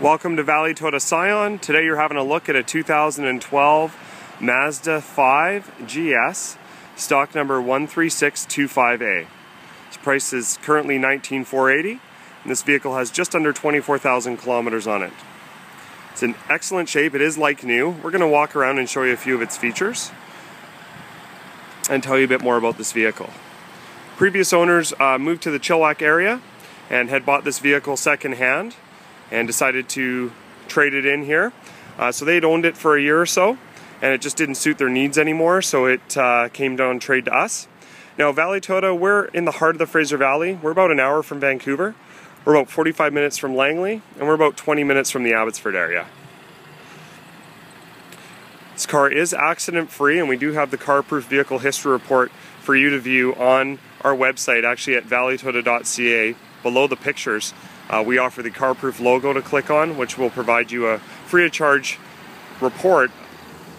Welcome to Valley Toyota Scion. Today you're having a look at a 2012 Mazda 5 GS, stock number 13625A. Its price is currently 19480 and this vehicle has just under 24,000 kilometers on it. It's in excellent shape, it is like new. We're going to walk around and show you a few of its features and tell you a bit more about this vehicle. Previous owners uh, moved to the Chilliwack area and had bought this vehicle secondhand and decided to trade it in here. Uh, so they'd owned it for a year or so and it just didn't suit their needs anymore so it uh, came down trade to us. Now Valley Toyota, we're in the heart of the Fraser Valley. We're about an hour from Vancouver. We're about 45 minutes from Langley and we're about 20 minutes from the Abbotsford area. This car is accident free and we do have the CarProof Vehicle History Report for you to view on our website actually at valleytoyota.ca below the pictures uh, we offer the CarProof logo to click on, which will provide you a free of charge report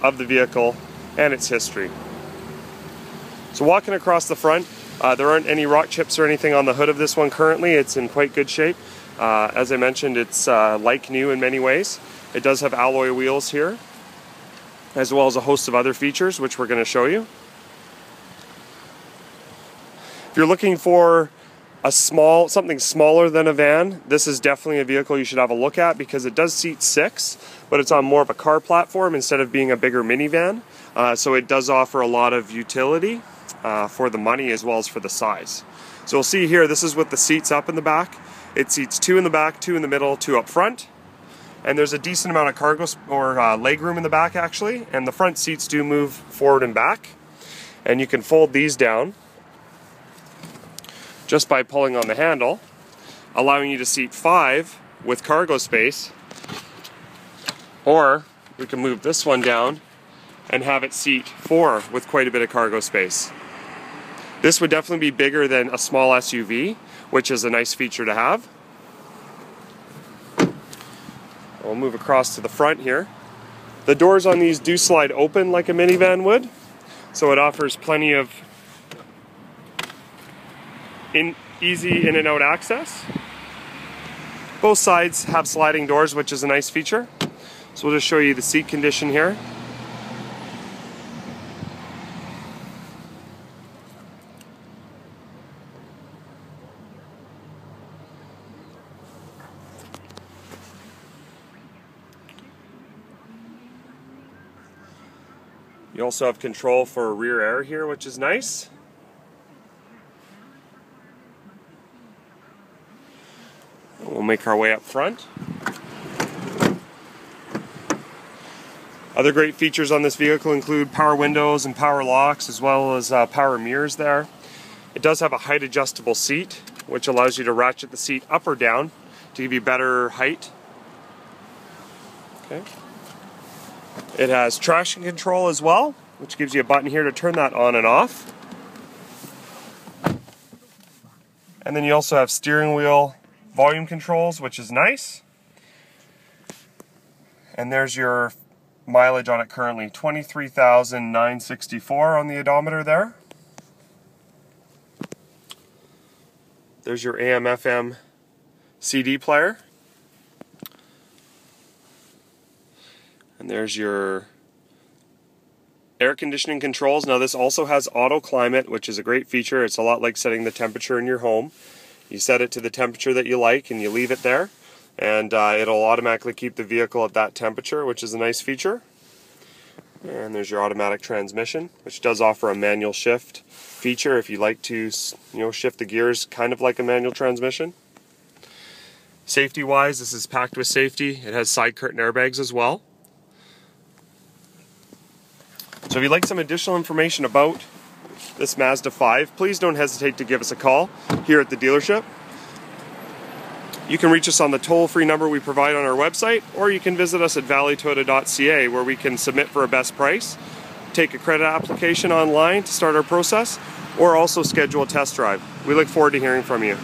of the vehicle and its history. So walking across the front, uh, there aren't any rock chips or anything on the hood of this one currently. It's in quite good shape. Uh, as I mentioned, it's uh, like new in many ways. It does have alloy wheels here, as well as a host of other features, which we're going to show you. If you're looking for a small, something smaller than a van, this is definitely a vehicle you should have a look at because it does seat six, but it's on more of a car platform instead of being a bigger minivan. Uh, so it does offer a lot of utility uh, for the money as well as for the size. So we'll see here, this is with the seats up in the back. It seats two in the back, two in the middle, two up front. And there's a decent amount of cargo or uh, leg room in the back actually, and the front seats do move forward and back. And you can fold these down just by pulling on the handle, allowing you to seat five with cargo space. Or we can move this one down and have it seat four with quite a bit of cargo space. This would definitely be bigger than a small SUV, which is a nice feature to have. We'll move across to the front here. The doors on these do slide open like a minivan would, so it offers plenty of in easy in and out access. Both sides have sliding doors, which is a nice feature. So we'll just show you the seat condition here. You also have control for rear air here, which is nice. We'll make our way up front. Other great features on this vehicle include power windows and power locks as well as uh, power mirrors there. It does have a height adjustable seat which allows you to ratchet the seat up or down to give you better height. Okay. It has traction control as well which gives you a button here to turn that on and off. And then you also have steering wheel volume controls, which is nice. And there's your mileage on it currently, 23,964 on the odometer there. There's your AM FM CD player. And there's your air conditioning controls. Now this also has auto climate, which is a great feature. It's a lot like setting the temperature in your home. You set it to the temperature that you like and you leave it there and uh, it'll automatically keep the vehicle at that temperature which is a nice feature. And there's your automatic transmission which does offer a manual shift feature if you like to you know shift the gears kind of like a manual transmission. Safety wise this is packed with safety. It has side curtain airbags as well. So if you'd like some additional information about this Mazda 5, please don't hesitate to give us a call here at the dealership. You can reach us on the toll-free number we provide on our website, or you can visit us at valleytoyota.ca where we can submit for a best price, take a credit application online to start our process, or also schedule a test drive. We look forward to hearing from you.